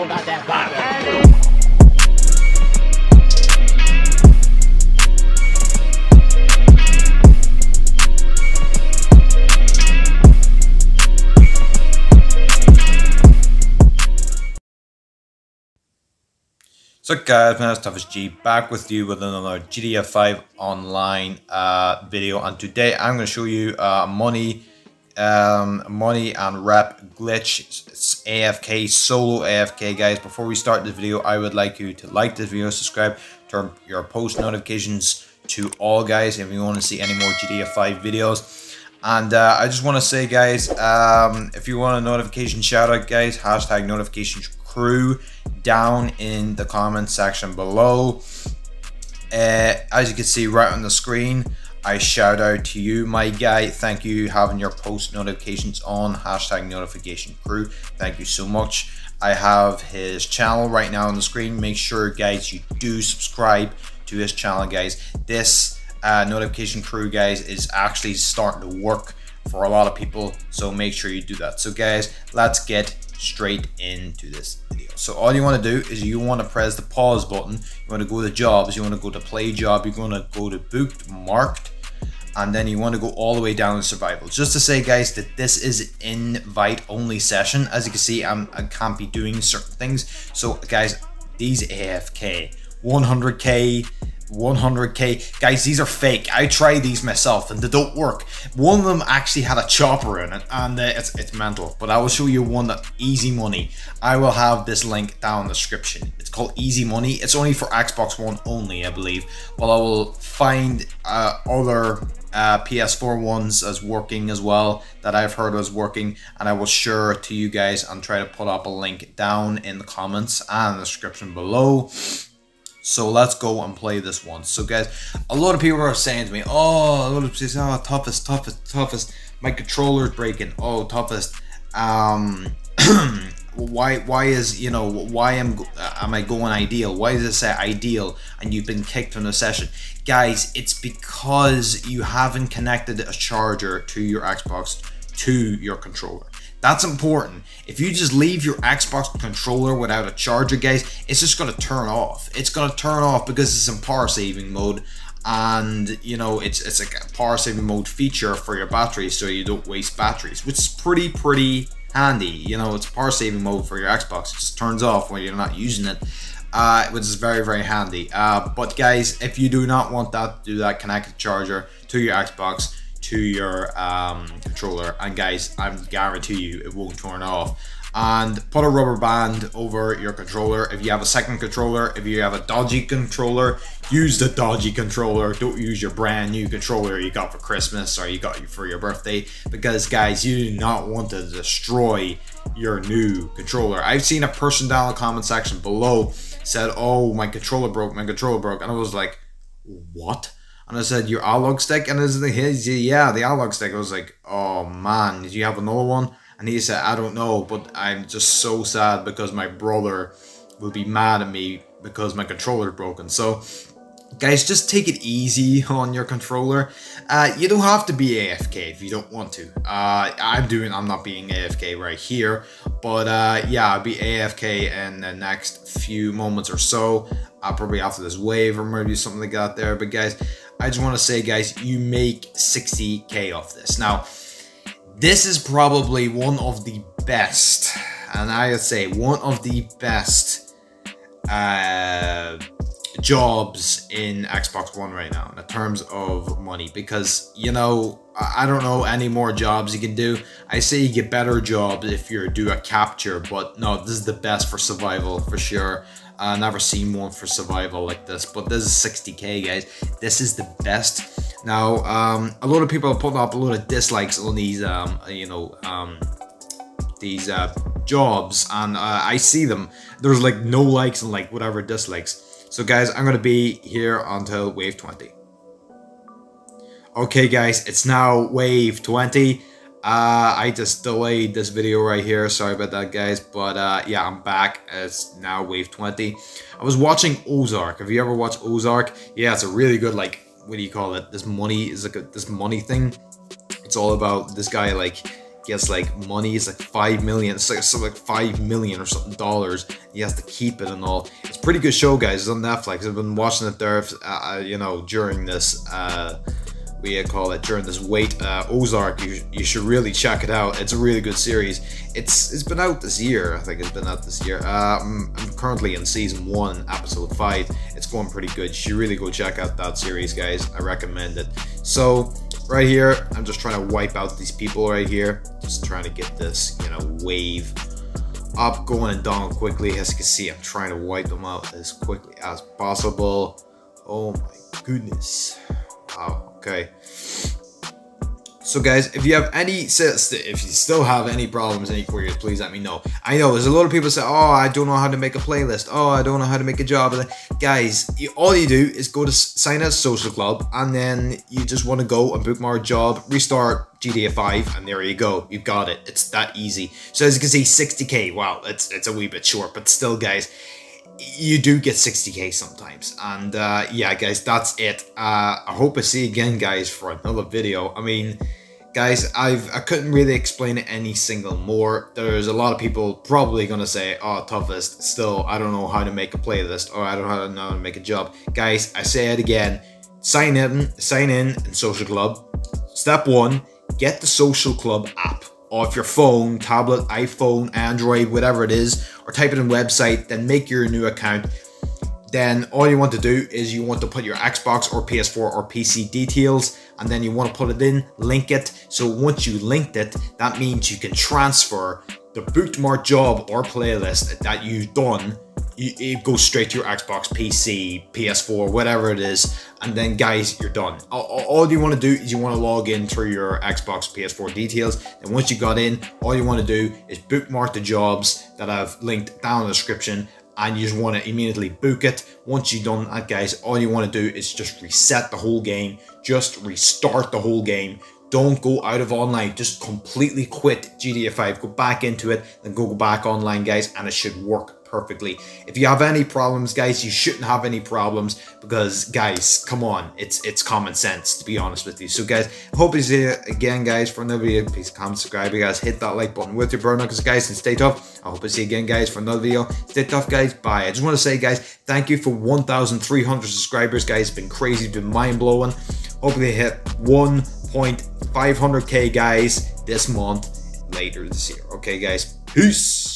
about that So guys, my name is G, back with you with another GTA 5 online uh, video. And today I'm going to show you uh, money um, money and rep glitch AFK, solo AFK guys. Before we start this video, I would like you to like this video, subscribe, turn your post notifications to all guys if you want to see any more GTA 5 videos. And uh, I just want to say guys, um, if you want a notification shout out guys, hashtag notification crew down in the comment section below. Uh, as you can see right on the screen, I shout out to you, my guy. Thank you having your post notifications on hashtag notification crew. Thank you so much. I have his channel right now on the screen. Make sure, guys, you do subscribe to his channel, guys. This uh, notification crew, guys, is actually starting to work for a lot of people. So make sure you do that. So, guys, let's get straight into this. So all you want to do is you want to press the pause button. You want to go to jobs. You want to go to play job. You're going to go to booked, marked, and then you want to go all the way down to survival. Just to say, guys, that this is invite only session. As you can see, I'm, I can't be doing certain things. So, guys, these AFK 100k 100k guys these are fake. I tried these myself and they don't work. One of them actually had a chopper in it and uh, it's, it's mental but i will show you one that easy money. I will have this link down in the description. It's called easy money. It's only for xbox one only i believe but i will find uh, other uh, PS4 ones as working as well that I've heard was working and I will share to you guys and try to put up a link down in the comments and the description below so let's go and play this one. So guys, a lot of people are saying to me, oh, a lot of people say, oh, toughest, toughest, toughest. My controller's breaking. Oh, toughest. Um, why, why is, you know, why am, am I going ideal? Why does it say ideal and you've been kicked from the session? Guys, it's because you haven't connected a charger to your Xbox to your controller. That's important. If you just leave your Xbox controller without a charger, guys, it's just going to turn off. It's going to turn off because it's in power saving mode and you know it's it's a power saving mode feature for your batteries so you don't waste batteries which is pretty pretty handy you know it's power saving mode for your xbox it just turns off when you're not using it uh, which is very very handy uh, but guys if you do not want that do that connect a charger to your xbox to your um, controller. And guys I guarantee you it won't turn off. And put a rubber band over your controller. If you have a second controller if you have a dodgy controller use the dodgy controller. Don't use your brand new controller you got for Christmas or you got for your birthday. Because guys you do not want to destroy your new controller. I've seen a person down in the comment section below said oh my controller broke my controller broke. And I was like what and I said, Your analog stick? And his, his yeah, the analog stick. I was like, Oh man, did you have another one? And he said, I don't know, but I'm just so sad because my brother will be mad at me because my controller broken. So guys just take it easy on your controller uh, you don't have to be AFK if you don't want to uh, I'm doing I'm not being AFK right here but uh, yeah I'll be AFK in the next few moments or so uh, probably after this wave or maybe something like that there but guys I just want to say, guys, you make 60k off this. Now, this is probably one of the best, and I would say one of the best uh, jobs in Xbox One right now in terms of money because you know I don't know any more jobs you can do. I say you get better jobs if you do a capture, but no, this is the best for survival for sure. I never seen one for survival like this, but this is 60k, guys. This is the best. Now, um, a lot of people are putting up a lot of dislikes on these, um, you know, um, these uh, jobs, and uh, I see them. There's like no likes and like whatever dislikes. So, guys, I'm gonna be here until wave 20. Okay, guys, it's now wave 20. Uh, I just delayed this video right here. Sorry about that, guys. But uh, yeah, I'm back. It's now wave 20. I was watching Ozark. Have you ever watched Ozark? Yeah, it's a really good, like, what do you call it? This money is like a, this money thing. It's all about this guy, like, gets like money. It's like five million. It's like something like five million or something dollars. He has to keep it and all. It's pretty good show, guys. It's on Netflix. I've been watching it there, uh, you know, during this. Uh, we call it during this wait uh, Ozark. You, you should really check it out. It's a really good series. It's it's been out this year. I think it's been out this year. Um, I'm currently in season one, episode five. It's going pretty good. You should really go check out that series, guys. I recommend it. So right here, I'm just trying to wipe out these people right here. Just trying to get this, you know, wave up, going and down quickly. As you can see, I'm trying to wipe them out as quickly as possible. Oh my goodness. Wow. Okay. So guys, if you have any, if you still have any problems, any queries, please let me know. I know there's a lot of people say, oh, I don't know how to make a playlist. Oh, I don't know how to make a job. Guys, you, all you do is go to sign a social club and then you just want to go and bookmark job, restart GTA 5 and there you go. You've got it. It's that easy. So as you can see, 60k. Wow, it's, it's a wee bit short, but still guys, you do get 60k sometimes. And uh, yeah guys that's it. Uh, i hope i see you again guys for another video. I mean guys i've i couldn't really explain it any single more. There's a lot of people probably gonna say oh toughest still i don't know how to make a playlist or i don't know how to make a job. Guys i say it again sign in sign in in social club. Step one get the social club app off your phone, tablet, iPhone, Android, whatever it is, or type it in website, then make your new account. Then all you want to do is you want to put your Xbox or PS4 or PC details, and then you want to put it in, link it. So once you linked it, that means you can transfer the bookmark job or playlist that you've done it goes straight to your Xbox, PC, PS4, whatever it is, and then guys, you're done. All, all you want to do is you want to log in through your Xbox, PS4 details, and once you got in, all you want to do is bookmark the jobs that I've linked down in the description, and you just want to immediately book it. Once you've done that, guys, all you want to do is just reset the whole game, just restart the whole game, don't go out of online. Just completely quit GTA 5. Go back into it, then go back online, guys, and it should work perfectly. If you have any problems, guys, you shouldn't have any problems because, guys, come on, it's it's common sense to be honest with you. So, guys, I hope you see you again, guys, for another video. Please comment, subscribe, you guys, hit that like button with your because guys, and stay tough. I hope to see you again, guys, for another video. Stay tough, guys. Bye. I just want to say, guys, thank you for 1,300 subscribers, guys. It's been crazy, it's been mind blowing. Hopefully, hit 1.500k, guys, this month later this year. Okay, guys, peace.